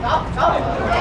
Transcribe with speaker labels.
Speaker 1: 走走